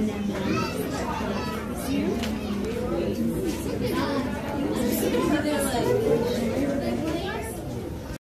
They're